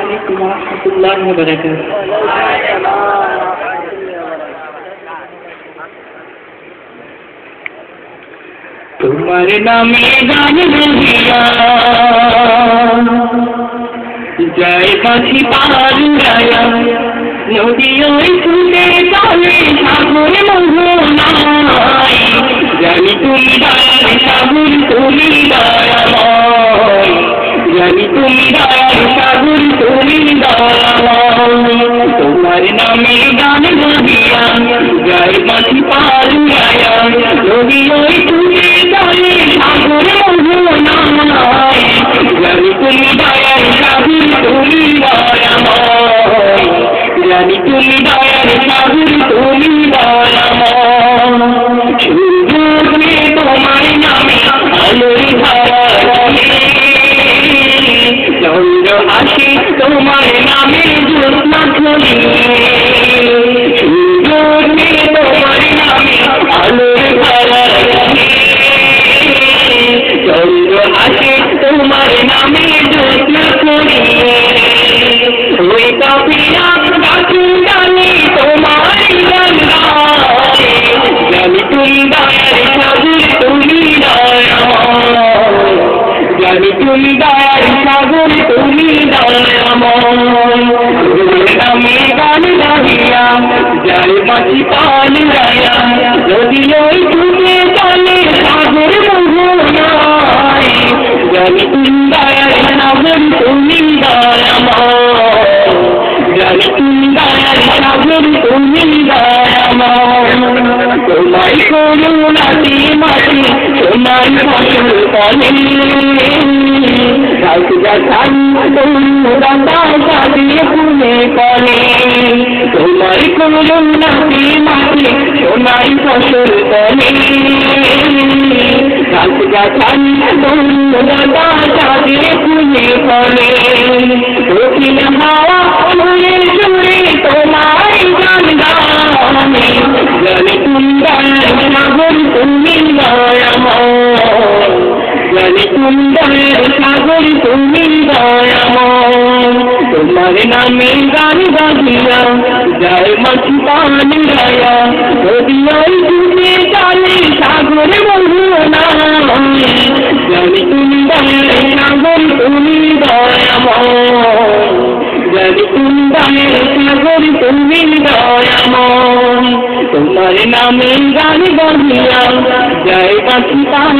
আলাইকুম ওয়া রাহমাতুল্লাহি ওয়া বারাকাতুহু। তোমার নামে গান রহিয়া জয় পাখি পারুরায়া নদী ওই শুনে চলে সাগর মোহনায়। জানি তুমি দয়ার সাগর তুমি দয়াময় জানি তুমি দয়ার তোমার নামে গান রহিয়া জয় পাখি পারুরায়া নদী ওই শুনে চলে সাগর মোহনায় জানি তুমি দয়ার সাগর তুমি দয়াময় জানি তুমি দয়ার তুমি তোমার নামে আলোর ধারা চন্দ্র আসে তোমার নামে জ্যোৎস্না তুমি দয়ার সাগর তুমি দয়াময় আমি গান গাহিয়া যার মাছি তোমার ফসল ফলে তোমরা ফুলে ফলে তোমার করুণাতে মাটি সোনাই ফসল ফলে রাজা তোমরা ফুলে ফলে তোমার নামে গান গাহিয়া যায় মাছি পান গায়া যদি ওই তুমি চলে সাগর মোহনায় জানি তুমি দয়ার সাগর তুমি দয়াময় জানি তুমি দয়ার সাগর তুমি তোমার নামে গান গাহিয়া যায় পাখি পান